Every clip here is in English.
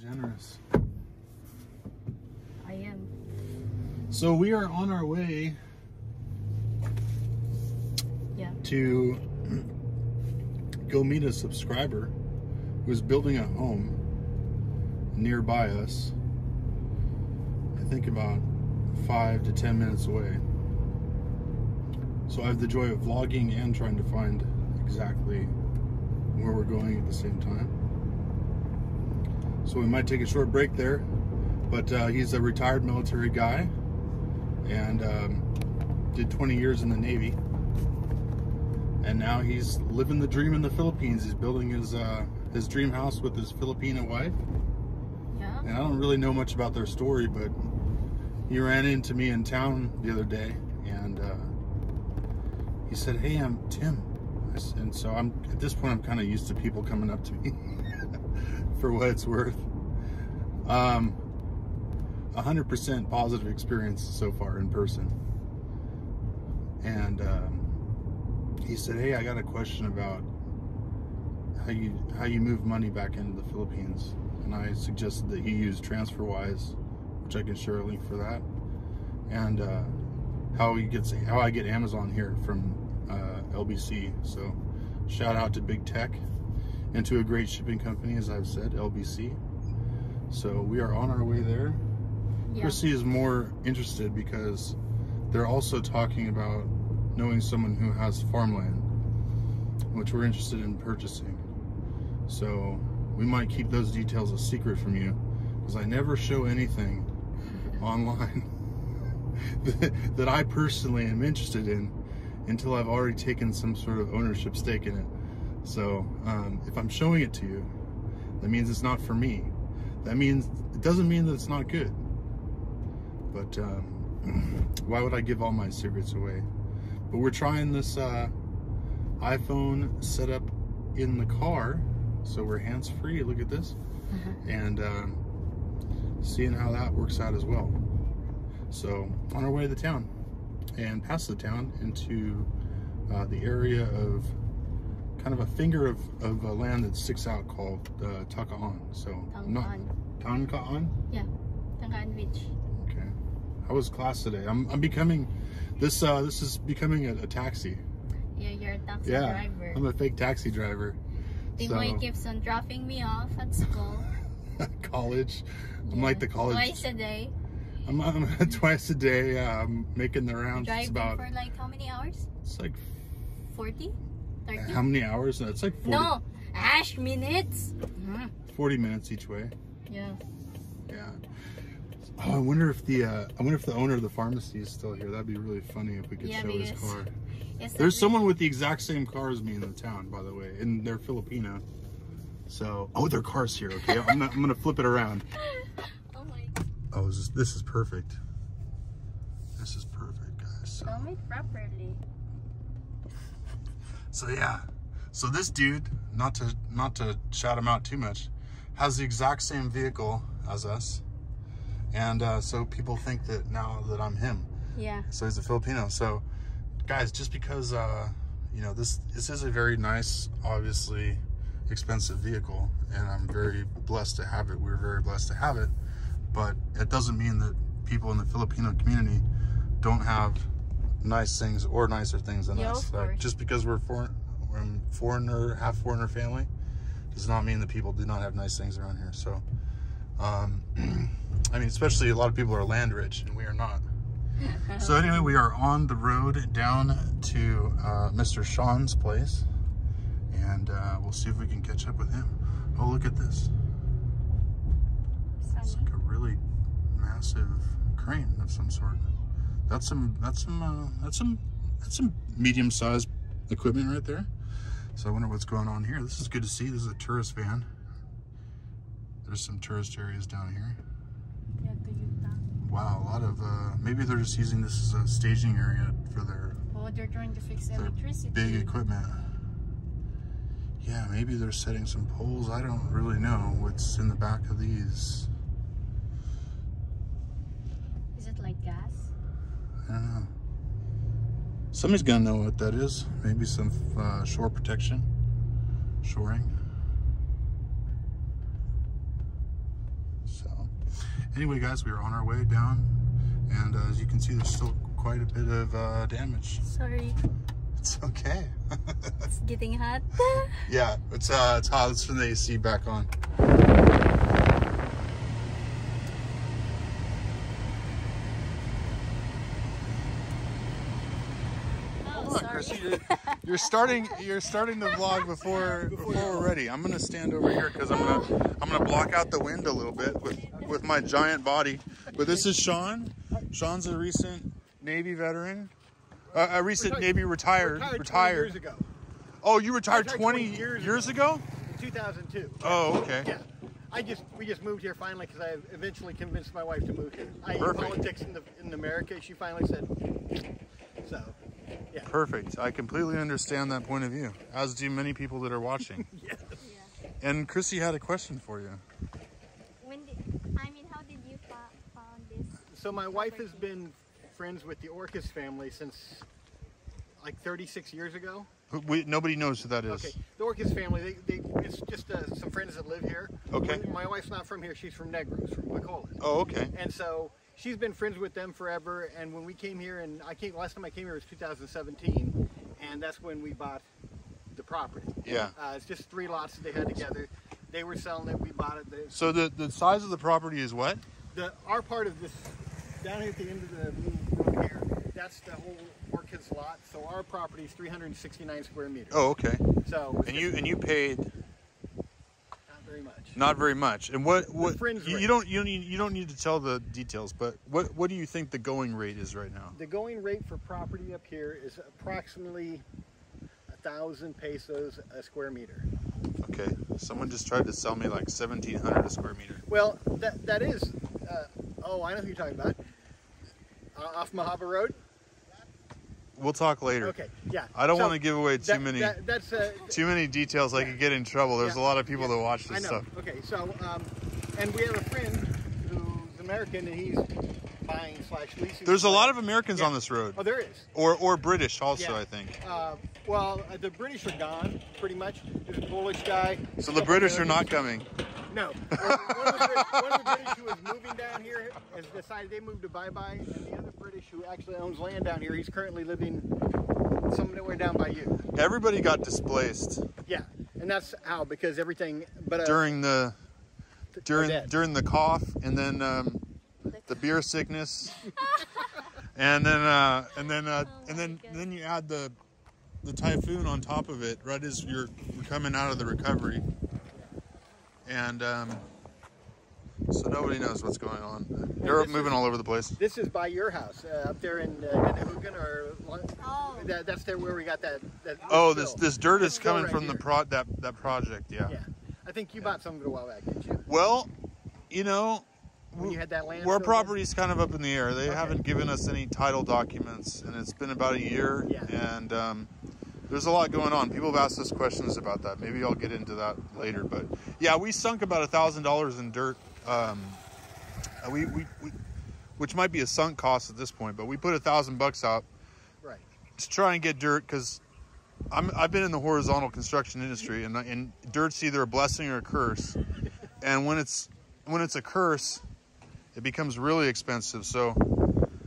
generous. I am. So we are on our way Yeah. to go meet a subscriber who's building a home nearby us. I think about five to ten minutes away. So I have the joy of vlogging and trying to find exactly where we're going at the same time. So we might take a short break there, but uh, he's a retired military guy and um, did 20 years in the Navy. And now he's living the dream in the Philippines. He's building his uh, his dream house with his Filipino wife. Yeah. And I don't really know much about their story, but he ran into me in town the other day, and uh, he said, "Hey, I'm Tim." And so I'm at this point, I'm kind of used to people coming up to me for what it's worth. Um, 100% positive experience so far in person. And um, he said, "Hey, I got a question about how you how you move money back into the Philippines." And I suggested that he use TransferWise, which I can share a link for that, and uh, how he gets how I get Amazon here from uh, LBC. So, shout out to Big Tech and to a great shipping company, as I've said, LBC. So we are on our way there. Yeah. Chrissy is more interested because they're also talking about knowing someone who has farmland, which we're interested in purchasing. So we might keep those details a secret from you because I never show anything online that, that I personally am interested in until I've already taken some sort of ownership stake in it. So um, if I'm showing it to you, that means it's not for me. That means it doesn't mean that it's not good. But um, why would I give all my secrets away? But we're trying this uh, iPhone setup in the car, so we're hands free. Look at this, and um, seeing how that works out as well. So on our way to the town, and past the town into uh, the area of kind of a finger of, of a land that sticks out called uh, Taka'an. So. Tanka'an. Yeah. Tangkaan Beach. Okay. How was class today? I'm, I'm becoming this uh this is becoming a, a taxi. Yeah, you're a taxi Yeah. driver. I'm a fake taxi driver. Timoy so- keeps on dropping me off at school. college. I'm like the college. Twice a day. I'm, I'm twice a day um, making the rounds. Driving about for like how many hours? it's like 40? 30? how many hours? It's like 40, No! Ash minutes! Mhm. 40 minutes each way. Yeah. Yeah. Oh, I wonder if the uh, I wonder if the owner of the pharmacy is still here. That'd be really funny if we could Yeah, show his car. There's someone with the exact same car as me in the town, by the way, and they're Filipino. So, oh, their car's here. Okay, I'm gonna, I'm gonna flip it around. Oh my. Oh, this is, this is perfect. This is perfect, guys. So, it properly. So yeah, so this dude, not to not to shout him out too much, has the exact same vehicle as us, and uh, so people think that now that I'm him. Yeah. so he's a Filipino. So, guys, just because uh, you know this this is a very nice, obviously expensive vehicle, and I'm very blessed to have it. We're very blessed to have it, but it doesn't mean that people in the Filipino community don't have nice things or nicer things than Yeah, us. Like, just because we're foreign, we're a foreigner, half foreigner family, does not mean that people do not have nice things around here. So, um, I mean, especially a lot of people are land rich, and we are not. So anyway, we are on the road down to uh, Mr. Sean's place, and uh, we'll see if we can catch up with him. Oh, look at this! It's like a really massive crane of some sort. That's some. That's some. Uh, that's some. That's some medium-sized equipment right there. So I wonder what's going on here. This is good to see. This is a tourist van. There's some tourist areas down here. Wow, a lot of uh, maybe they're just using this as a staging area for their Oh, they're trying to fix electricity. big equipment. Yeah, maybe they're setting some poles. I don't really know what's in the back of these. Is it like gas? I don't know. Somebody's gonna know what that is. Maybe some uh, shore protection, shoring. So, anyway, guys, we are on our way down, and uh, as you can see, there's still quite a bit of uh, damage. Sorry, It's okay. it's getting hot. yeah, it's uh, it's hot. Let's turn the AC back on. oh, Hold on, sorry. Chrissy, you're, you're starting. You're starting the vlog before before we're ready. I'm gonna stand over here because I'm gonna I'm gonna block out the wind a little bit with with my giant body. But this is Sean. Sean's a recent Navy veteran. Uh, a recent Retired- Navy retired. Retired 20 Retired. years ago, Oh, you retired Retired 20, 20 years years ago? in 2002. Oh, okay. Yeah. I just we just moved here finally because I eventually convinced my wife to move here. I Perfect. politics in the in America. She finally said. So, yeah. Perfect. I completely understand that point of view, as do many people that are watching. Yes. Yeah. And Chrissy had a question for you. When did, I mean, how did you fa- found this? So my wife has been friends with the Orcas family since like 36 years ago. We, nobody knows who that is. Okay, the Orcas family, they, they it's just uh, some friends that live here. Okay. My wife's not from here; she's from Negros, from Wacola. Oh, okay. And so she's been friends with them forever. And when we came here, and I came last time I came here was 2017, and that's when we bought the property. Yeah. Uh, it's just three lots that they had together. They were selling it. We bought it. The, So the, the size of the property is what? the our part of this down here at the end of the blue road here. That's the whole Orchids lot. So our property is 369 square meters. Oh, okay. So And you and you paid very much. not very much. And what what you, you don't you don't need, you don't need to tell the details, but what what do you think the going rate is right now? The going rate for property up here is approximately a thousand pesos a square meter. Okay. Someone just tried to sell me like 1700 a square meter. Well, that that is. Uh, oh, I know who you're talking about. Uh, off Mojave Road. We'll talk later. Okay, yeah. I don't So want to give away too that- many that- that's uh, too many details. I could get in trouble. There's a lot of people yeah, that watch this I know. stuff. Okay, so um, and we have a friend who's American and he's buying slash leasing. There's a lot of Americans Yeah. on this road, Oh, there is. or or British also, Yeah. I think. Uh, well, uh, the British are gone, pretty much. There's a Polish guy. So the British are not coming. No. One, of the, one of the British who is moving down here has decided they moved to Baybay, and the other British who actually owns land down here, he's currently living somewhere down by you. Everybody got displaced Yeah, and that's how because everything. But uh, during the during during the cough, and then um, the beer sickness, and then uh, and then uh, Oh and then God. then you add the the typhoon on top of it, right as you're coming out of the recovery, and um, so nobody knows what's going on. They're moving is- all over the place. this is by your house uh, up there in uh, Nehugan or Oh. that, that's there where we got that. that Oh, fill. this this dirt This is coming right from the pro that that project, yeah. Yeah, I think you bought some of it a while back, didn't you? Well, you know, When you had that land. Our filled in? property's kind of up in the air. They Okay. haven't given us any title documents, and it's been about a year. Yeah. And um, there's a lot going on. People have asked us questions about that. Maybe I'll get into that later. But yeah, we sunk about a thousand dollars in dirt. Um, uh, we, we, we, which might be a sunk cost at this point, but we put a thousand bucks out Right. to try and get dirt because I'm I've been in the horizontal construction industry, and and dirt's either a blessing or a curse. And when it's when it's a curse, it becomes really expensive. So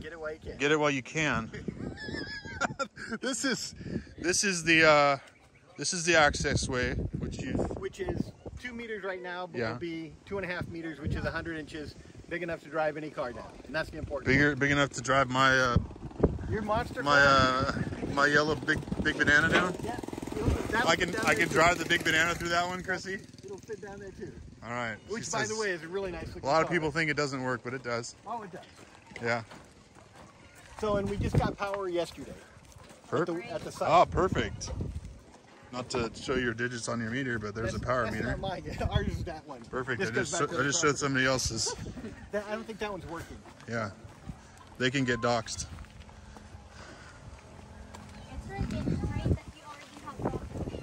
Get it while you can. get it while you can. this is this is the uh, this is the access way, which you which is two meters right now, but Yeah. will be two and a half meters, which is 100 inches, big enough to drive any car down. And that's the important. bigger big enough to drive my uh. Your monster my uh, my yellow big big banana down. yeah. it'll fit down- I can I can too. drive the big banana through that one, Chrissy. It'll fit down there too. All right. Which, She by the way, is a really nice looking a lot of car. people think it doesn't work, but it does. Oh, it does. Yeah. So, and we just got power yesterday at the, Perfect. at the site. Oh, perfect. Not to show your digits on your meter, but there's That's- a power meter. Mine. Ours is that one. Perfect. This I just back to I just showed somebody else's. That- I don't think that one's working. Yeah. They can get doxxed. It's right, it's right that you already have property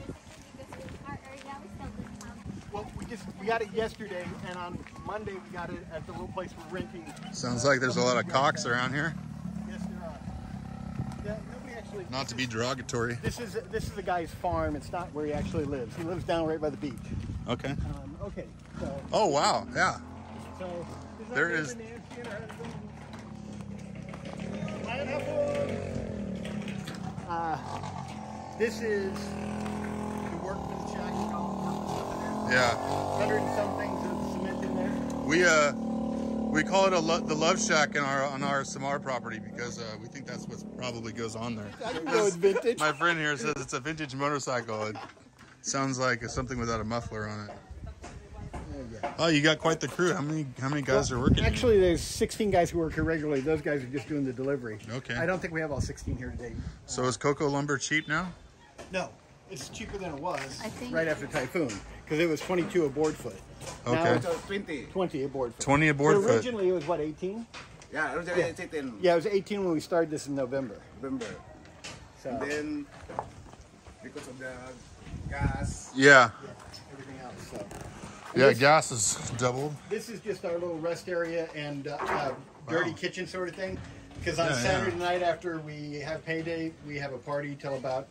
because our area we still doesn't have. Well, we just we got it yesterday, and on Monday we got it at the little place we're renting. Sounds like there's a lot of cocks around here. Yes, there are. Yeah, nobody actually. Not to be derogatory. This is this is a guy's farm. It's not where he actually lives. He lives down right by the beach. Okay. Um, okay, so Oh wow. Yeah. so There is. Uh, this is the workman's shack. you know, workman's stuff in there. Yeah. Hundred and some things of cement in there. We uh we call it a lo- the love shack in our on our Samar property because uh, we think that's what probably goes on there. I didn't know it's vintage. My friend here says it's a vintage motorcycle. It sounds like it's something without a muffler on it. Oh, you got quite the crew. How many how many guys are working? here? Actually, there's 16 guys who work here regularly. Those guys are just doing the delivery. Okay. I don't think we have all 16 here today. so is Coco lumber cheap now? No, it's cheaper than it was I think- right after typhoon because it was 22 a board foot. Okay. Now it's 20. 20 a board foot. 20 a board But foot. originally it was what 18? Yeah, originally Yeah. 18 Yeah, it was 18 when we started this in November. November. So And then because of the gas, Yeah. everything else. So Yeah, This- gas is doubled. this is just our little rest area and uh, uh, dirty Wow. kitchen sort of thing. Because on Yeah, yeah. Saturday night after we have payday, we have a party till about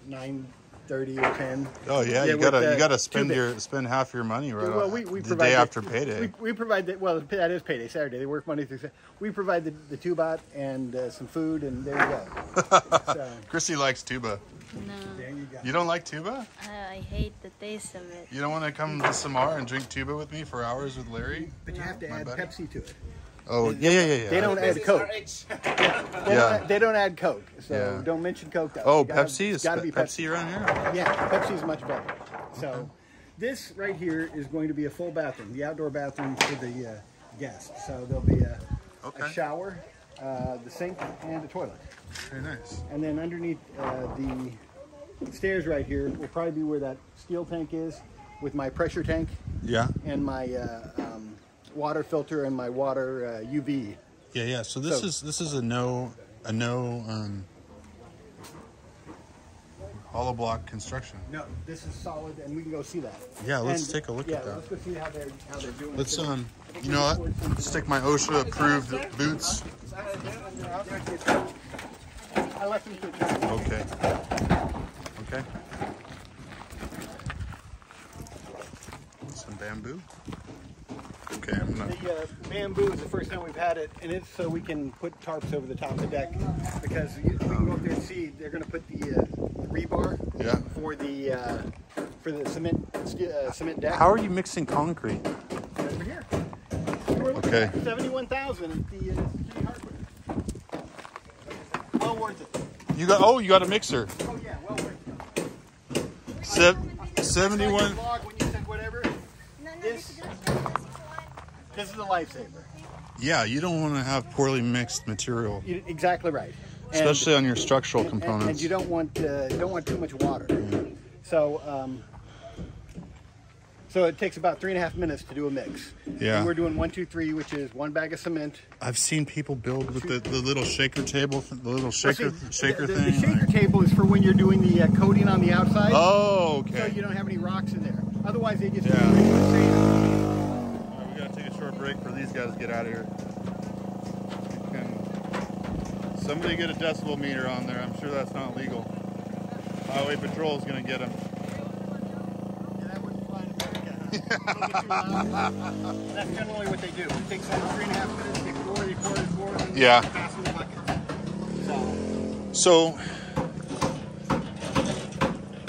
9:30 or 10. Oh yeah, Yeah, you gotta you gotta spend your spend half your money right well, we, we the provide day the- after payday. We, we provide the, well, that is payday Saturday. They work Monday through Saturday. We provide the, the tuba and uh, some food, and there you go. so, Chrissy likes tuba. No, there you go. You don't like tuba? I, I hate the taste of it. You don't want to come to Samar and drink tuba with me for hours with Larry? But you have to My add buddy. Pepsi to it. Oh yeah, yeah, yeah, yeah. They don't add is Coke. RH. They, Yeah. don't, add- they don't add Coke. So Yeah. don't mention Coke. Though. Oh, You gotta- Pepsi is gotta be Pepsi around here. Yeah, Pepsi is much better. So, this right here is going to be a full bathroom, the outdoor bathroom for the uh, guests. So there'll be a, Okay. a shower, uh, the sink, and a toilet. Very nice. And then underneath uh, the stairs right here will probably be where that steel tank is, with my pressure tank Yeah, and my uh, water filter and my water uh, UV. yeah, yeah. So this So- is this is a no a no um, hollow block construction. No, this is solid, and we can go see that. Yeah, let's And- take a look yeah, at that. let's go see how they're how they're doing. Let's it. um, you know what? Stick my OSHA approved boots. I left them to Okay. Okay. Some bamboo. Okay, I'm gonna. The uh, bamboo is the first time we've had it, and it's so we can put tarps over the top of the deck because we can go up there and see they're going to put the uh, rebar Yeah. for the uh, for the cement uh, cement deck. How are you mixing concrete? over here? We're Okay. at seventy-one thousand the uh, Hardware. Well worth it. You got oh, you got a mixer. Oh yeah, well worth it. Se- Just like your 71. vlog when you said whatever. No, no, This- this, this, this one. This is a lifesaver. Yeah, you don't want to have poorly mixed material, You, exactly right. And- especially on your structural and- and- components. And, you don't want uh, don't want too much water. So um, so it takes about three and a half minutes to do a mix. Yeah. And we're doing one, two, three, which is one bag of cement. I've seen people build with the, the little shaker table, the little shaker Well, see, shaker the, thing. The, shaker like- table is for when you're doing the uh, coating on the outside. oh, okay. So you don't have any rocks in there. Otherwise, they just Yeah. sand. Alright, we gotta take a short break for these guys to get out of here. Can somebody get a decibel meter on there? I'm sure that's not legal. Highway Patrol is gonna get them. Yeah, that wouldn't fly in America. huh? Don't get loud. That's generally what they do. It takes like three and a half minutes. They pour, they pour, and Yeah. pass in the bucket. So.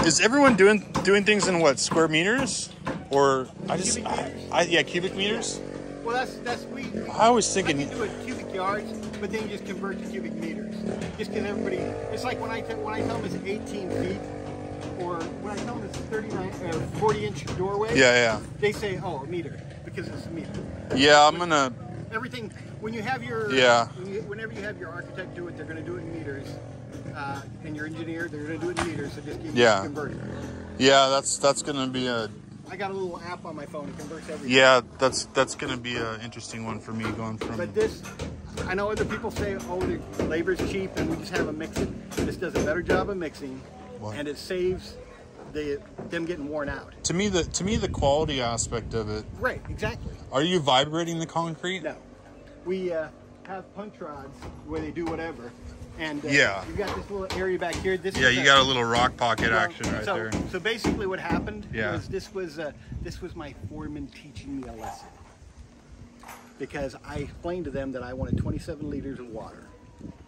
So, is everyone doing doing things in what square meters, or I just I. I, yeah cubic meters? Well, that's that's we. I was thinking can do it cubic yards, but then you just convert to cubic meters. Just because everybody, it's like when I when I tell them it's 18 feet, or when I tell them it's 39, uh, 40 inch doorway. yeah yeah. They say, oh, a meter, because it's a meter. yeah I'm gonna Everything when you have your Yeah. when you, whenever you have your architect do it, they're going to do it in meters, uh, and your engineer they're to do it in meters. So just give Yeah. yeah that's that's gonna be a I got a little app on my phone that converts everything. yeah that's that's gonna be an interesting one for me going from But this, I know other people say, oh, the labor's cheap and we just have them mix it. This does a better job of mixing, What? and it saves the them getting worn out. to me the to me the quality aspect of it. Right, exactly. Are you vibrating the concrete? No, we uh, have punch rods where they do whatever, and uh, Yeah. you got this little area back here. This Yeah, you a- got a little rock pocket well, action right so, there. So basically, what happened Yeah. was this was uh, this was my foreman teaching me a lesson. because I explained to them that I wanted 27 liters of water,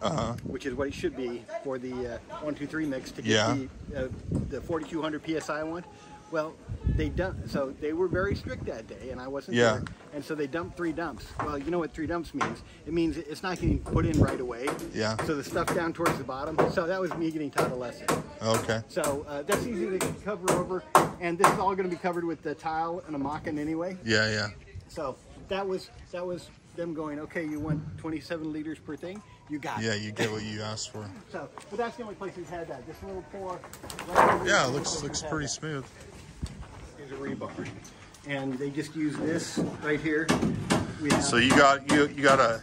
Uh huh. which is what it should be for the uh, one two three mix to get Yeah. the uh, the 4200 psi one. Well, they dumped, so they were very strict that day, and I wasn't Yeah. there. And so they dumped three dumps. Well, you know what three dumps means? It means it's not getting put in right away. Yeah. So the stuff down towards the bottom. So that was me getting taught a lesson. Okay. So uh, that's easy to cover over, and this is all going to be covered with the tile and a mocking anyway. Yeah, yeah. So that was that was them going. Okay, you want 27 liters per thing. You got it. Yeah, you get what you asked for. So, but that's the only place we've had that. This little pour. right Yeah, it looks looks pretty smooth. Is a rebar, and they just use this right here. So you got you you got a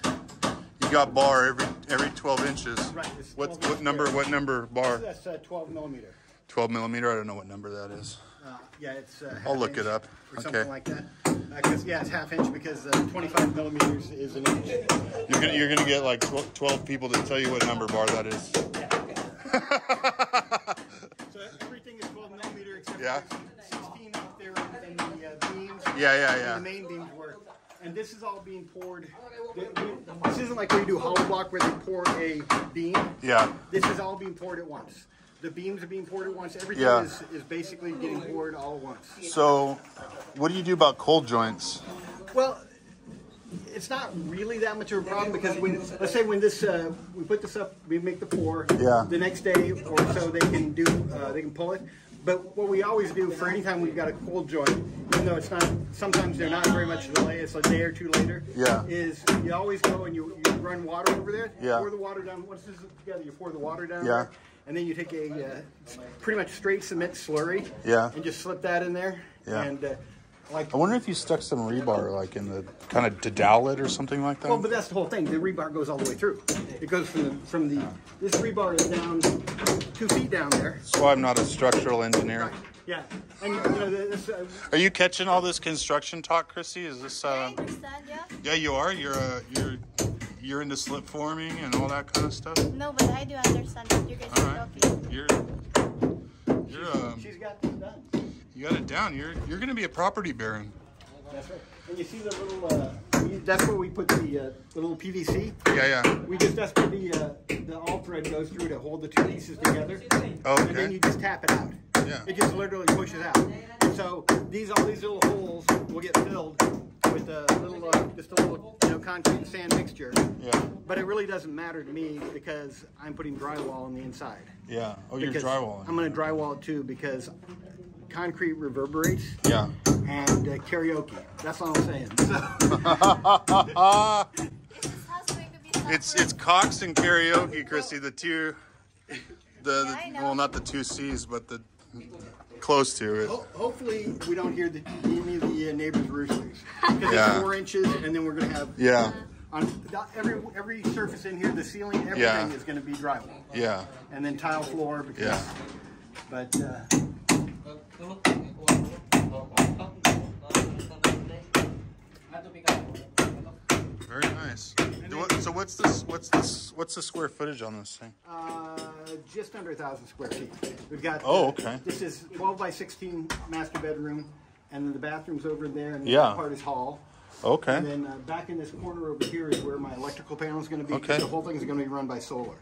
you got bar every every 12 inches. Right, it's What 12 what number bar. what number bar? that's uh, 12 millimeter. 12 millimeter. I don't know what number that is. Uh, yeah, it's. Uh, I'll look it up. Or Okay. something like that. Because yeah, it's half inch because uh, 25 millimeters is an inch. You're gonna you're gonna get like 12, 12 people to tell you what number bar that is. So everything is 12 millimeter except Yeah. for 16 out there in the uh. Yeah, yeah, and yeah. The main beams were. And this is all being poured. This isn't like where you do hollow block where they pour a beam. Yeah. This is all being poured at once. The beams are being poured at once. Everything Yeah. is, is basically getting poured all at once. So, what do you do about cold joints? Well, it's not really that much of a problem because when let's say when this uh, we put this up, we make the pour. Yeah. The next day or so they can do uh, they can pull it. But what we always do for any time we've got a cold joint, even though it's not sometimes they're not very much delay, it's a day or two later. Yeah. Is you always go and you, you run water over there. Yeah. Pour the water down. Once this is together, you pour the water down. Yeah. And then you take a uh, pretty much straight cement slurry. Yeah. And just slip that in there. Yeah. And uh, like I wonder if you stuck some rebar like in the kind of to dowel it or something like that. Well, but that's the whole thing. The rebar goes all the way through. It goes from the from the. This rebar is down two feet down there. That's why I'm not a structural engineer. Yeah, and you know this. Uh, Are you catching all this construction talk, Chrissy? Is this? Uh, understand, yeah? yeah, you are. You're uh, you're you're into slip forming and all that kind of stuff. No, but I do understand what you guys All are right. talking. You're you're um, she's got this done. you got it down. You're you're gonna be a property baron. That's right. And you see the little. Uh, we, that's where we put the, uh, the little PVC. Yeah, yeah. We just that's where the uh, the all thread goes through to hold the two pieces together. Oh, And then you just tap it out. Yeah. It just literally pushes out. And so these all these little holes will get filled with a little uh, just a little you know concrete and sand mixture. Yeah, But it really doesn't matter to me because I'm putting drywall on the inside. yeah. Oh, you're drywalling. I'm going to drywall it too because concrete reverberates Yeah. And uh, karaoke. That's all I'm saying. So, This house going to be It's it's cocks and karaoke, Chrissy. The two, the, the know. well, not the two C's, but the close to it. ho- hopefully we don't hear the, any of the uh, neighbors' roosters because Yeah. it's four inches, and then we're going to have Yeah, on every every surface in here, the ceiling, everything Yeah. is going to be drywall, yeah, and then tile floor. Because, yeah. But uh, Very nice. What- So what's this? What's this? What's the square footage on this thing? Uh, just under a thousand square feet. We've got. Oh, uh, okay. This is 12 by 16 master bedroom, and then the bathroom's over there, and the Yeah. part is hall. Okay. And then uh, back in this corner over here is where my electrical panel is going to be. Okay. The whole thing is going to be run by solar.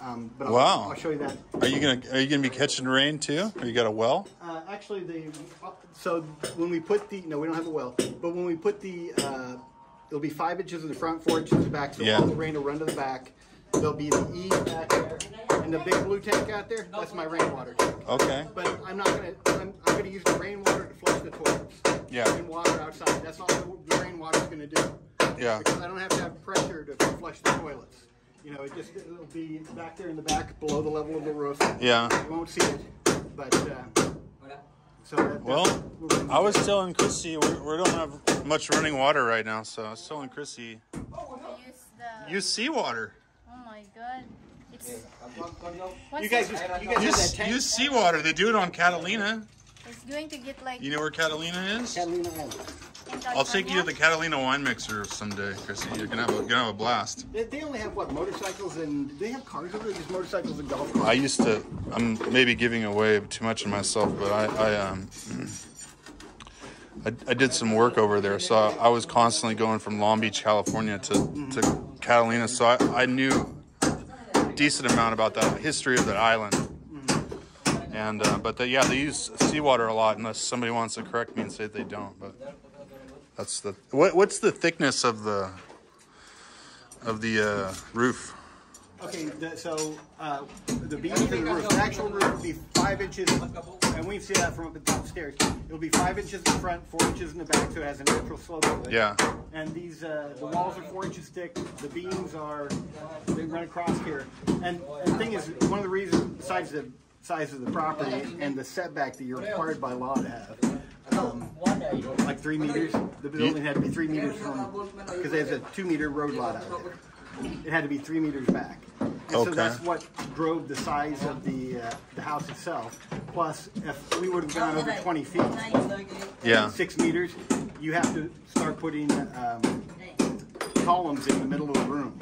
Um, but I'll, Wow. I'll show you that. Are you gonna Are you gonna be catching rain too? Or you got a well? Uh, actually, the so when we put the no, we don't have a well, but when we put the uh, there'll be five inches in the front, four inches in the back, so Yeah. all the rain will run to the back. There'll be the E back there, and the big blue tank out there. That's my rainwater tank. Okay. But I'm not gonna. I'm, I'm gonna use the rainwater to flush the toilets. Yeah. And water outside. That's all the, the rainwater's gonna do. Yeah. Because I don't have to have pressure to flush the toilets. You know, it just it'll be back there in the back, below the level of the roof. Yeah. You won't see it, but uh, so. That, Well, that's- we're gonna I was telling Chrissy we, we don't have much running water right now, so I was telling Chrissy To use the. use seawater. Oh my god. It's. You guys, just, you guys have that Use use seawater. They do it on Catalina. It's going to get like. You know where Catalina is? Catalina Island. I'll take you to the Catalina wine mixer someday, Chrissy. You're gonna have a, you're gonna have a blast. They, they only have what motorcycles and they have cars over there. Just motorcycles and golf carts. I used to. I'm maybe giving away too much of myself, but I, I um, I, I did some work over there, so I, I was constantly going from Long Beach, California to, to Catalina, so I, I knew a decent amount about the history of that island. And uh, but they, yeah, they use seawater a lot, unless somebody wants to correct me and say they don't. But that's the what, what's the thickness of the of the uh, roof? Okay, the, so uh, the beams of the roof, the actual roof will be five inches, and we see that from up and downstairs. It'll be five inches in the front, four inches in the back, so it has a natural slope to it. Yeah. And these, uh, the walls are four inches thick. The beams are, they run across here. And the thing is, one of the reasons, besides the size of the property and the setback that you're required by law to have, like three meters, the building had to be three meters from, because there's a two meter road lot out there. It had to be three meters back. And so Okay. that's what drove the size of the, uh, the house itself. Plus, if we would have gone over 20 feet, Yeah. six meters, you have to start putting um, columns in the middle of the room.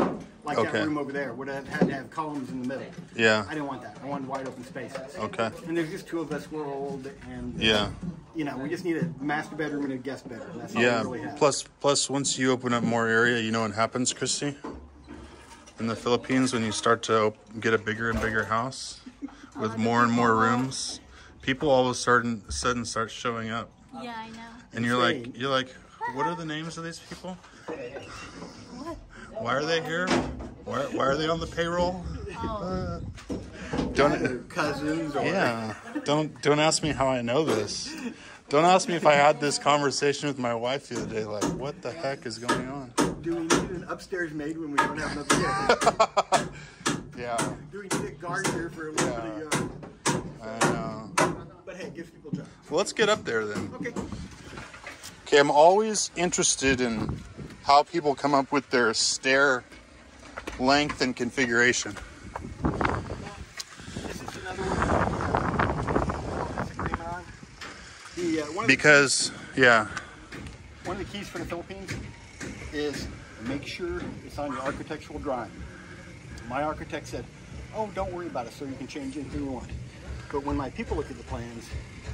Like Okay. that room over there would have had to have columns in the middle. Yeah. I didn't want that. I wanted wide open spaces. Okay. And there's just two of us. We're old, and uh, Yeah. you know, we just need a master bedroom and a guest bedroom. That's all Yeah. we really have. Plus, plus, once you open up more area, you know what happens, Chrissy? In the Philippines, when you start to op- get a bigger and bigger house with more and more rooms, people all of a sudden, sudden start showing up, Yeah, I know. and you're like, you're like, what are the names of these people? What? Why are they here? Why, why are they on the payroll? Oh, Don't. Cousins or Yeah. Don't don't ask me how I know this. Don't ask me if I had this conversation with my wife the other day. Like, what the heck is going on? do we need an upstairs maid when we don't have an upstairs? Yeah, do we need a gardener for a little bit of uh, I know. But hey, gives people jobs. Well, let's get up there then. Okay. Okay, I'm always interested in how people come up with their stair length and configuration. This is another one. Disagreement on. The, uh, Because, yeah, one of the keys for the Philippines is make sure it's on your architectural drawing. My architect said, "Oh, don't worry about it, sir. You can change anything you want." But when my people look at the plans,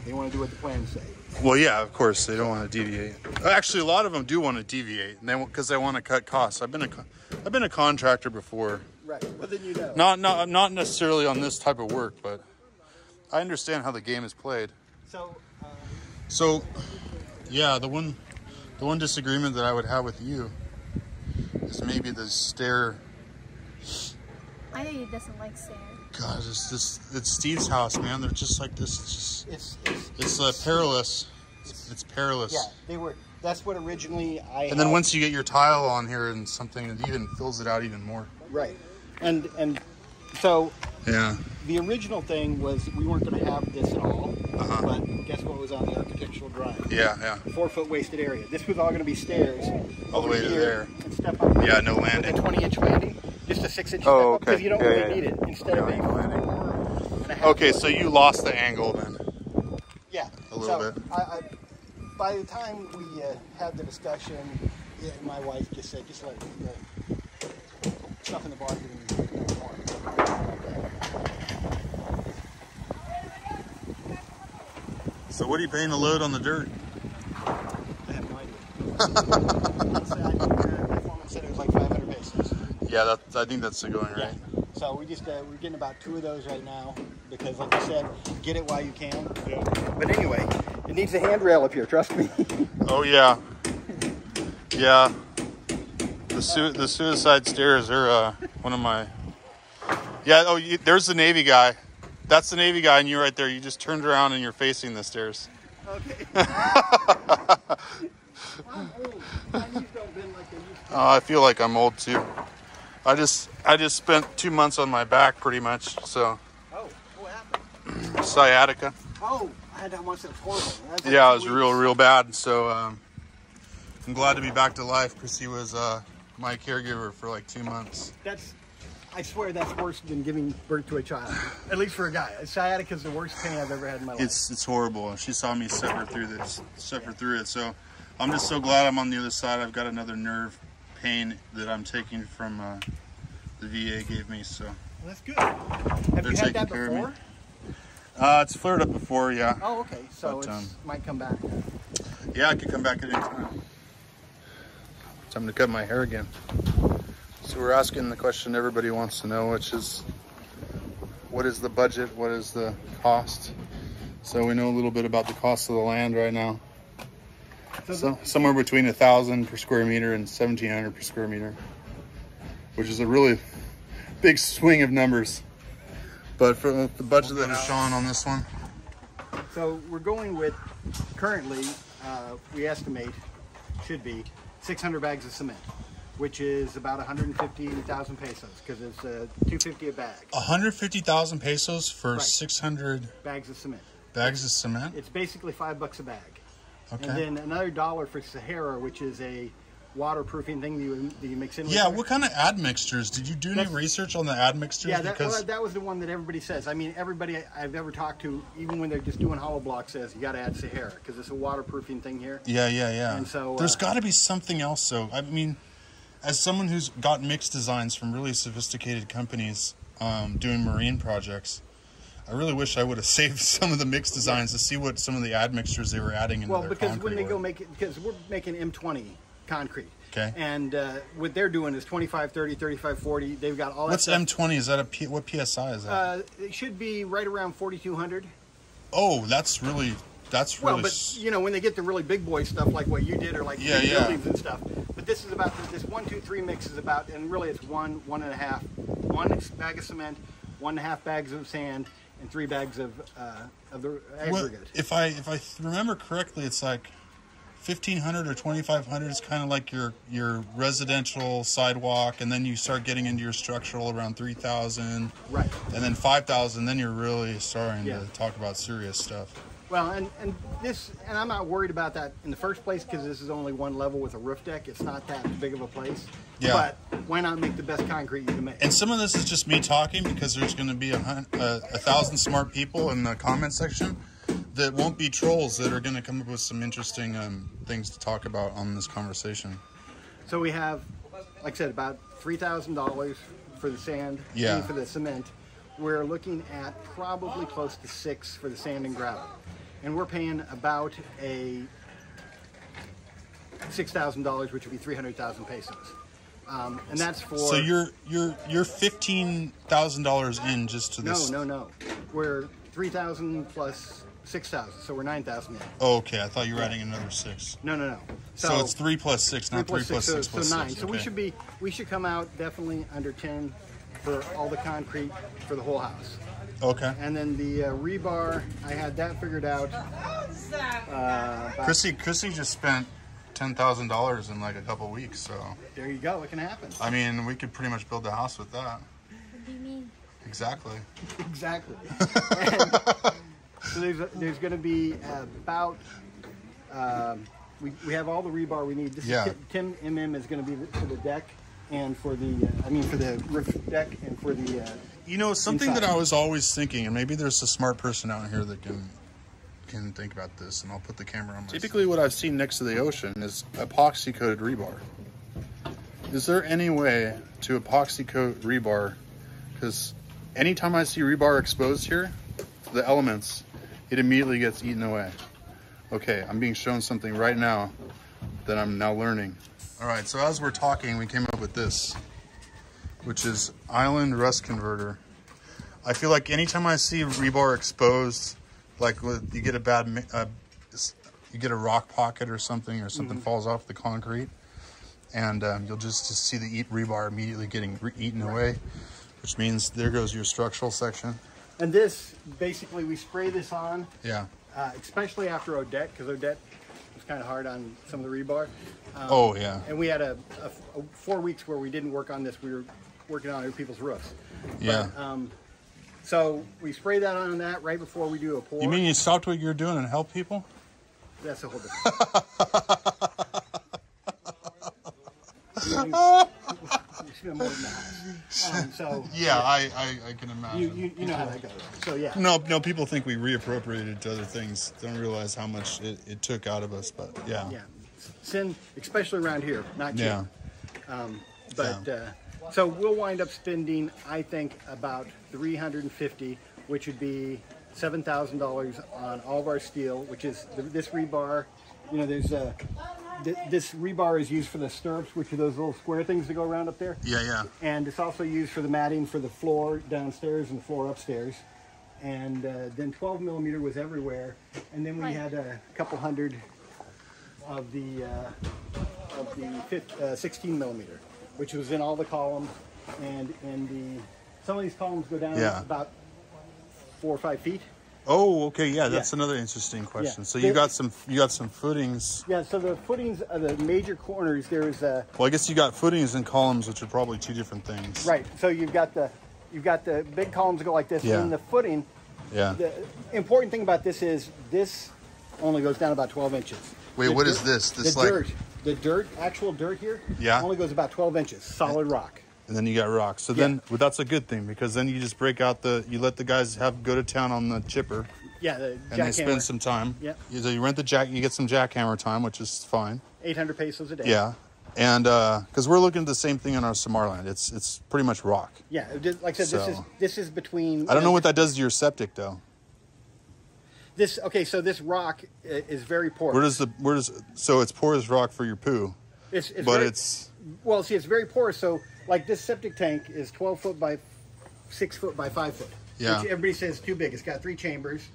they want to do what the plans say. Well, yeah, of course they don't want to deviate. Actually, a lot of them do want to deviate, and they because they want to cut costs. I've been a, co- I've been a contractor before. Right. But then you know. Not not not necessarily on this type of work, but I understand how the game is played. So, uh, So, yeah, the one the one disagreement that I would have with you is maybe the stair. I know he doesn't like stairs. God, it's this it's Steve's house, man. They're just like this. It's just it's, it's it's uh, perilous. It's, it's perilous. yeah. They were. That's what originally I. And then had. once you get your tile on here and something, it even fills it out even more. right, and and so Yeah. the original thing was we weren't going to have this at all. Uh-huh. But guess what was on the architectural drawing? Yeah, yeah. Four foot wasted area. This was all going to be stairs. All the way to there. And step up. Yeah, no With landing. a 20 inch landing. Just a six inch Oh, okay. because you don't Yeah, really yeah, need it instead of a no landing. four and a half Okay, so you lost the angle then. Yeah, A little so bit. I, I, by the time we uh, had the discussion, yeah, my wife just said, just let it go. Nothing to you anymore. So what are you paying the load on the dirt? I have no idea. It's, uh, I think, uh, my foreman said it was like 500 pesos. Yeah, that, I think that's the going Yeah. rate. So we just uh, we're getting about two of those right now because, like I said, get it while you can. But anyway, it needs a handrail up here. Trust me. Oh yeah, yeah. The su- the suicide stairs are uh, one of my. Yeah. Oh, you, there's the Navy guy. That's the Navy guy, and you right there. You just turned around and you're facing the stairs. okay. I'm old. My knees don't bend like they used to. Uh, I feel like I'm old too. I just I just spent two months on my back pretty much. So Oh, what happened? sciatica. Oh, I had that once. Horrible. Like Yeah, it was real weeks. real bad. So um, I'm glad to be back to life. because Chrissy was uh, my caregiver for like two months. That's. I swear that's worse than giving birth to a child. At least for a guy. Sciatica is the worst pain I've ever had in my life. It's it's horrible. She saw me suffer through this, suffer through it. So I'm just so glad I'm on the other side. I've got another nerve pain that I'm taking from uh, the VA gave me. So Well, that's good. Have They're you had that care of me. before? uh, it's flared up before, yeah. Oh, okay. So it um, might come back. Yeah, I could come back at any time. Time to cut my hair again. So we're asking the question everybody wants to know, which is what is the budget? What is the cost? So we know a little bit about the cost of the land right now. So So somewhere between a thousand per square meter and seventeen hundred per square meter, which is a really big swing of numbers. But for the budget that is shown on this one, So we're going with currently, uh, we estimate should be 600 bags of cement, which is about 150,000 pesos because it's uh, 250 a bag. 150,000 pesos for Right. 600 Bags of cement. bags of cement. It's basically five bucks a bag. Okay. And then another dollar for Sahara, which is a waterproofing thing that you, that you mix in. with Yeah, it. what kind of admixtures? Did you do any That's- research on the admixtures? Yeah, that, well, that was the one that everybody says. I mean, everybody I've ever talked to, even when they're just doing hollow block, says you got to add Sahara because it's a waterproofing thing here. yeah, yeah, yeah. And so, there's uh, got to be something else. So I mean, as someone who's got mixed designs from really sophisticated companies um, doing marine projects, I really wish I would have saved some of the mix designs to see what some of the admixtures they were adding into Well, their because when they go make it, because we're making M20 concrete. Okay. And uh, what they're doing is 25, 30, 35, 40. They've got all that What's stuff. M20? Is that a P, what PSI is that? Uh, it should be right around 4,200. oh, that's really that's really Well, but you know when they get the really big boy stuff like what you did or like Yeah, yeah. buildings and stuff. But this is about this one, two, three mix is about, and really it's one, one and a half, one bag of cement, one and a half bags of sand, and three bags of uh, of the Well, if I if I remember correctly, it's like fifteen hundred or twenty five hundred is kind of like your your residential sidewalk, and then you start getting into your structural around three thousand, right. and then five thousand. Then you're really starting Yeah. to talk about serious stuff. Well, and, and this, and I'm not worried about that in the first place because this is only one level with a roof deck. It's not that big of a place. Yeah. But why not make the best concrete you can make? And some of this is just me talking because there's going to be a, hun- a, a thousand smart people in the comment section that won't be trolls that are going to come up with some interesting um, things to talk about on this conversation. So we have, like I said, about three thousand dollars for the sand. Yeah. For the cement, we're looking at probably close to six for the sand and gravel, and we're paying about a six thousand dollars, which would be three hundred thousand pesos, um, and that's for. So you're you're you're fifteen thousand dollars in just to this. no, no. No. We're three thousand plus six thousand, so we're nine thousand in. Oh, okay, I thought you were adding another six. No, no, no. So, it's three plus six, Three not three plus so, six plus so nine. six. So we should be we should come out definitely under ten for all the concrete for the whole house. Okay. And then the uh, rebar, I had that figured out. Uh, about- Chrissy, Chrissy just spent ten thousand dollars in like a couple weeks. So there you go. It can happen. I mean, we could pretty much build the house with that. What do you mean? Exactly. exactly. And so there's there's going to be about. Um, we, we have all the rebar we need. This Yeah. is Tim, Tim MM is going to be for the deck and for the uh, I mean for the roof deck and for the uh, You know, something Inside. that I was always thinking, and maybe there's a smart person out here that can can think about this, and I'll put the camera on. Typically, what I've seen next to the ocean is epoxy coated rebar. Is there any way to epoxy coat rebar? Because anytime I see rebar exposed here, to the elements, it immediately gets eaten away. Okay, I'm being shown something right now that I'm now learning. All right, so as we're talking, we came up with this, which is Island Rust Converter. I feel like anytime I see rebar exposed, like you get a bad, uh, you get a rock pocket or something, or something falls off the concrete, and um, you'll just, just see the eat rebar immediately getting re- eaten away, which means there goes your structural section. and this basically we spray this on Yeah. uh, especially after Odette, because Odette was kind of hard on some of the rebar. Um, Oh yeah. And we had a, a- a four weeks where we didn't work on this. We were working on other people's roofs. Yeah. Um, so we spray that on that right before we do a pour. You mean you stopped what you're doing and help people? That's a whole different. you should have more than that. Um, so Yeah, I, I, I can imagine. you, you, you know how that goes. So yeah. No, no. People think we reappropriated to other things. Don't realize how much it, it took out of us. But yeah, Yeah. Sin, especially around here, not yeah. But uh, so we'll wind up spending, I think, about 350, which would be seven thousand dollars on all of our steel, which is th- this rebar You know, there's uh, th- this rebar is used for the stirrups, which are those little square things that go around up there. Yeah, yeah. and it's also used for the matting for the floor downstairs and the floor upstairs. And uh, then 12 millimeter was everywhere, and then we Right. had a couple hundred of the uh, of the fif- uh, 16 millimeter, which was in all the columns, and in the some of these columns go down Yeah. about four or five feet. Oh, okay, yeah, that's Yeah. another interesting question. Yeah. So you got some you got some footings. Yeah, so the footings of the major corners there is a Well, I guess you got footings and columns, which are probably two different things. right. So you've got the you've got the big columns go like this, Yeah. and then the footing Yeah. The important thing about this is this only goes down about 12 inches. Wait, The what is dirt- this? This the like- dirt, the dirt, actual dirt here, Yeah. only goes about 12 inches, solid rock. And then you got rocks. So Yeah. then, well, that's a good thing because then you just break out the you let the guys have go to town on the chipper Yeah, the and they jackhammer, spend some time. Yeah. You- So you rent the jack, you get some jackhammer time, which is fine. 800 pesos a day. Yeah. And uh, because we're looking at the same thing on our Samarland, it's it's pretty much rock. yeah. Like I said, this is this is between. I don't know what that does to your septic though. This okay, so this rock is very porous. Where does the where does so it's porous rock for your poo, it's, it's but very- it's well, see, it's very porous. So like this septic tank is 12 foot by six foot by five foot. Yeah. Which everybody says too big. It's got three chambers.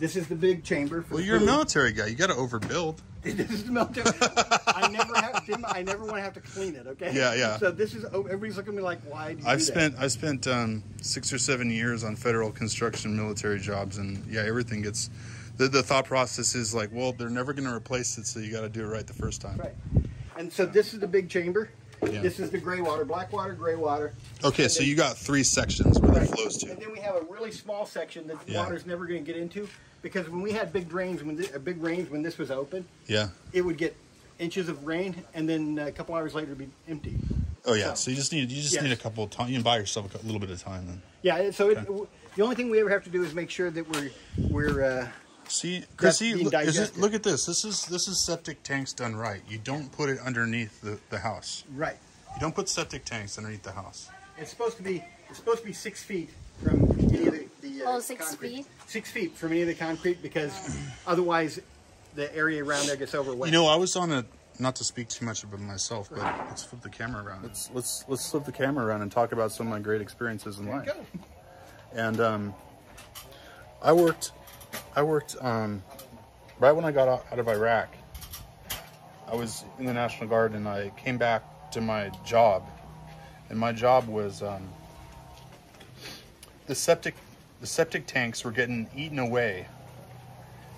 This is the big chamber. For well you're a military guy. You got to overbuild. This is the military. I never have, Jim, I never want to have to clean it. Okay. Yeah, yeah. So this is. Oh, everybody's looking at me like, why? Do you I've do that? spent I spent um, six or seven years on federal construction military jobs, and yeah, everything gets. The, the thought process is like, well, they're never going to replace it, so you got to do it right the first time. Right. And so this is the big chamber. Yeah. This is the gray water, black water, gray water. Okay, so you got three sections where Right. that flows to. And then we have a really small section that the Yeah. water's never going to get into because when we had big drains, when thi- uh, big rains, when this was open, Yeah. it would get inches of rain, and then a couple hours later it'd be empty. Oh yeah. So- So you just need you just Yes. need a couple of time. You can buy yourself a little bit of time then. Yeah. So it, the only thing we ever have to do is make sure that we're we're. Uh, See, That's see, look, it, look at this. This is this is septic tanks done right. You don't put it underneath the, the house. right. You don't put septic tanks underneath the house. It's supposed to be it's supposed to be six feet from any of the, the uh, Oh, six concrete. feet? Six feet from any of the concrete because otherwise the area around there gets overwhelmed. You know, I was on a not to speak too much about myself, but let's flip the camera around. Let's let's let's flip the camera around and talk about some of my great experiences in life. go. And um, I worked, I worked um, right when I got out out of Iraq. I was in the National Guard, and I came back to my job, and my job was um, the septic, the septic tanks were getting eaten away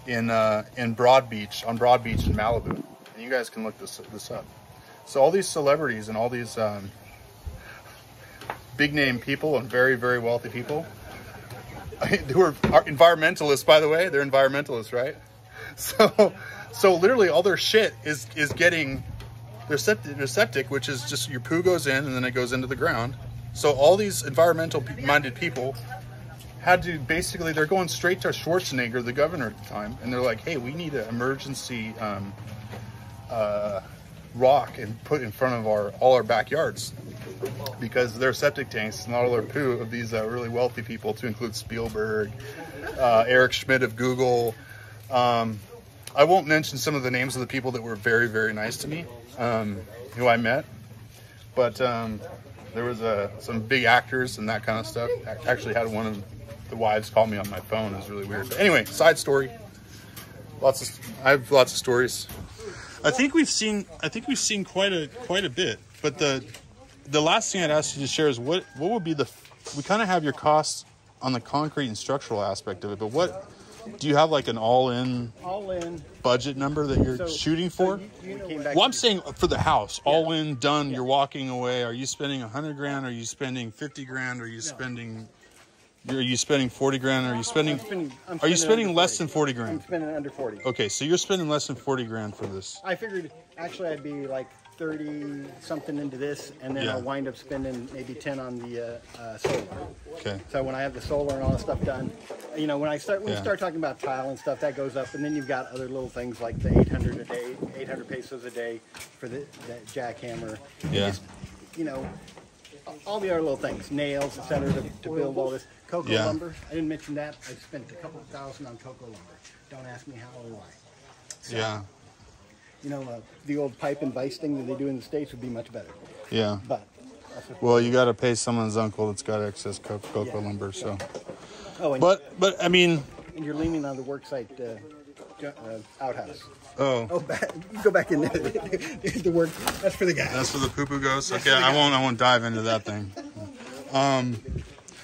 in uh, in Broad Beach on Broad Beach in Malibu. And you guys can look this this up. So all these celebrities and all these um, big name people and very very wealthy people who are environmentalists by the way they're environmentalists right so so literally all their shit is is getting their septic, their septic which is just your poo goes in and then it goes into the ground so all these environmental minded people had to basically they're going straight to Schwarzenegger the governor at the time and they're like hey we need an emergency um, uh, rock and put in front of our all our backyards because their septic tanks, not all their poo of these uh, really wealthy people, to include Spielberg, uh, Eric Schmidt of Google. Um, I won't mention some of the names of the people that were very, very nice to me, um, who I met, but um, there was uh, some big actors and that kind of stuff. I actually had one of the wives call me on my phone. It was really weird. But anyway, side story. Lots of I have lots of stories. I think we've seen I think we've seen quite a quite a bit. But the the last thing I'd ask you to share is what what would be the we kind of have your costs on the concrete and structural aspect of it, but what do you have like an all in all in. budget number that you're So- shooting so for? you- you know came well, I'm to- saying for the house, all in, done. You're walking away. Are you spending a hundred grand? Are you spending fifty grand? Are you spending? Are you spending forty grand? Are you spending? I'm spending- I'm are you spending less 40. than forty grand? I'm spending under forty. Okay, so you're spending less than forty grand for this. I figured actually I'd be like thirty something into this, and then Yeah. I'll wind up spending maybe ten on the uh, uh, solar. Okay. So when I have the solar and all that stuff done, you know, when I start when Yeah. you start talking about tile and stuff, that goes up, and then you've got other little things like the 800 a day, 800 pesos a day for the that jackhammer. Yeah. Just, you know, all the other little things, nails, etc., to, to build all this. Coco Yeah. lumber. I didn't mention that. I spent a couple thousand on coco lumber. Don't ask me how or why. Yeah. you know, uh, the old pipe and vice thing that they do in the states would be much better. Yeah. But Well, you got to pay someone's uncle that's got excess co- coco Yeah. lumber. So, oh, and, but but I mean, and you're leaning on the worksite uh, uh, outhouse. oh, Oh, back, go back in there. the work. That's for the guy. that's where the poo poo goes. That's Okay, I won't I won't dive into that thing. Um,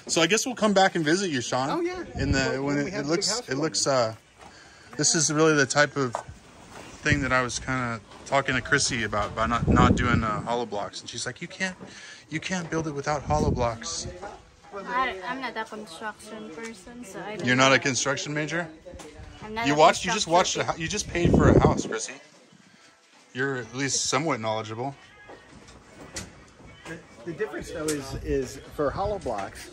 so I guess we'll come back and visit you, Sean. Oh, yeah. In the When when it, it looks it looks uh, this is really the type of thing that I was kind of talking to Chrissy about by not not doing uh, hollow blocks, and she's like, you can't you can't build it without hollow blocks. I, I'm not a construction person, so I don't You're not a construction major. I'm not You a watched. You just watched. A, you just paid for a house, Chrissy. You're at least somewhat knowledgeable. The, the difference, though, is is for hollow blocks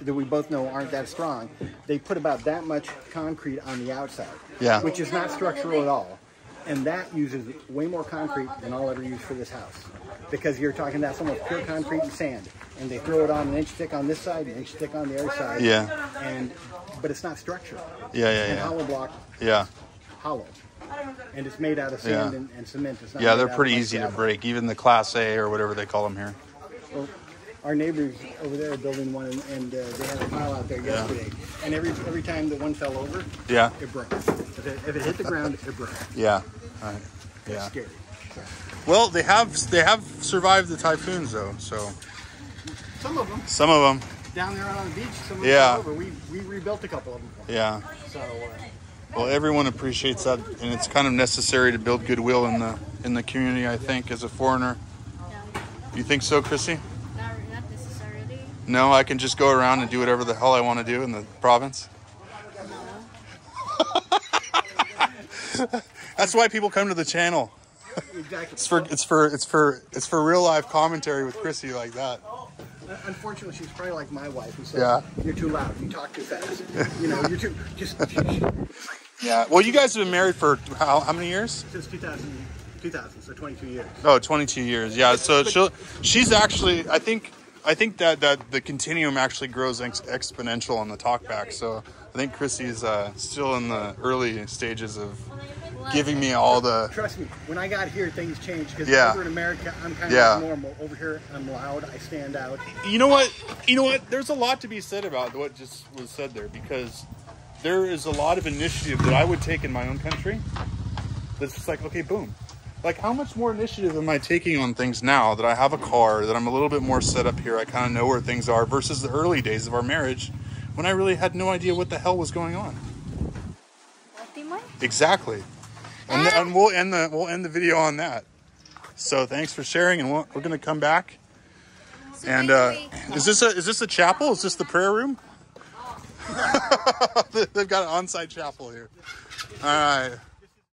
that we both know aren't that strong. They put about that much concrete on the outside, Yeah. which is not structural at all, and that uses way more concrete than I'll ever use for this house, because you're talking that's almost pure concrete and sand, and they throw it on an inch thick on this side, an inch thick on the other side. Yeah. And but it's not structural. Yeah, yeah, yeah. hollow block, Yeah, hollow, and it's made out of sand Yeah. and, and cement. It's not yeah. They're pretty easy to break. Even the Class A or whatever they call them here. Well, our neighbors over there are building one, and, and uh, they had a pile out there yesterday. And every every time that one fell over, Yeah. it broke. If it, if it hit the ground, it broke. Yeah. Right. Yeah. Scary. Well, they have they have survived the typhoons though. So Some of them some of them. down there on the beach, some of them Yeah. fell over. We we rebuilt a couple of them. Yeah. So uh, Well, everyone appreciates that, and it's kind of necessary to build goodwill in the in the community. I think as a foreigner. You think so, Chrissy? Not, not necessarily. No, I can just go around and do whatever the hell I want to do in the province. That's why people come to the channel. exactly. It's for it's for it's for it's for real life commentary with Chrissy like that. Uh, unfortunately, she's probably like my wife, who says, Yeah. "You're too loud. You talk too fast. you know, you're too just Yeah. Well, you guys have been married for how, how many years? since 2000, 2000, so 22 years." Oh, 22 years. Yeah. So she'll, she's actually I think I think that that the continuum actually grows ex- exponential on the talkback. So I think Chrissy's uh, still in the early stages of giving me all the Trust me, when I got here, things changed because Yeah. over in America, I'm kind Yeah. of normal. Over here, I'm loud. I stand out. you know what you know what there's a lot to be said about what just was said there because there is a lot of initiative that i would take in my own country that's just like okay boom like how much more initiative am i taking on things now that i have a car that i'm a little bit more set up here i kind of know where things are versus the early days of our marriage when i really had no idea what the hell was going on exactly and, and we'll end the we'll end the video on that so thanks for sharing and we'll, we're going to come back and uh, is this a is this a chapel? Is this the prayer room? They've got an on-site chapel here. All right.